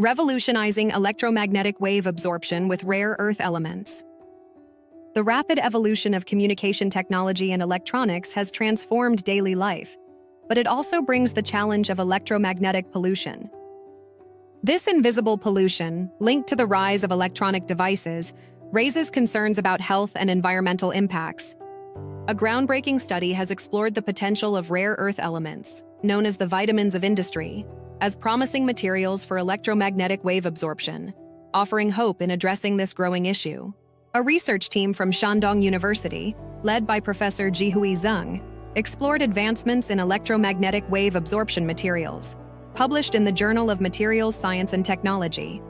revolutionizing electromagnetic wave absorption with rare earth elements. The rapid evolution of communication technology and electronics has transformed daily life, but it also brings the challenge of electromagnetic pollution. This invisible pollution, linked to the rise of electronic devices, raises concerns about health and environmental impacts. A groundbreaking study has explored the potential of rare earth elements, known as the vitamins of industry, as promising materials for electromagnetic wave absorption, offering hope in addressing this growing issue. A research team from Shandong University, led by Professor Zhihui Zeng, explored advancements in electromagnetic wave absorption materials, published in the Journal of Materials Science and Technology.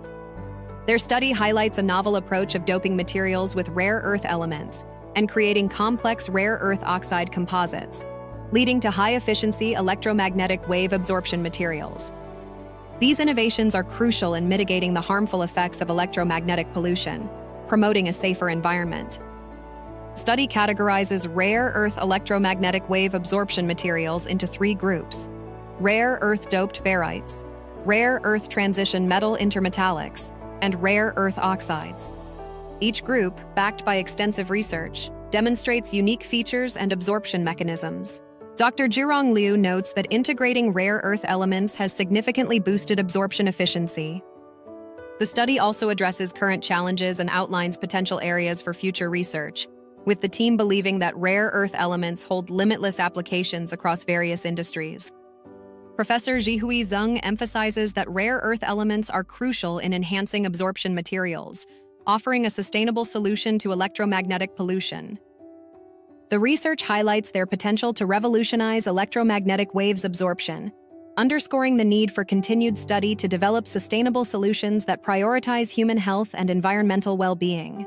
Their study highlights a novel approach of doping materials with rare earth elements and creating complex rare earth oxide composites, leading to high efficiency electromagnetic wave absorption materials. These innovations are crucial in mitigating the harmful effects of electromagnetic pollution, promoting a safer environment. Study categorizes rare earth electromagnetic wave absorption materials into three groups rare earth doped ferrites, rare earth transition metal intermetallics, and rare earth oxides. Each group, backed by extensive research, demonstrates unique features and absorption mechanisms. Dr. Zhirong Liu notes that integrating rare earth elements has significantly boosted absorption efficiency. The study also addresses current challenges and outlines potential areas for future research, with the team believing that rare earth elements hold limitless applications across various industries. Professor Zhihui Zeng emphasizes that rare earth elements are crucial in enhancing absorption materials, offering a sustainable solution to electromagnetic pollution. The research highlights their potential to revolutionize electromagnetic waves absorption, underscoring the need for continued study to develop sustainable solutions that prioritize human health and environmental well being.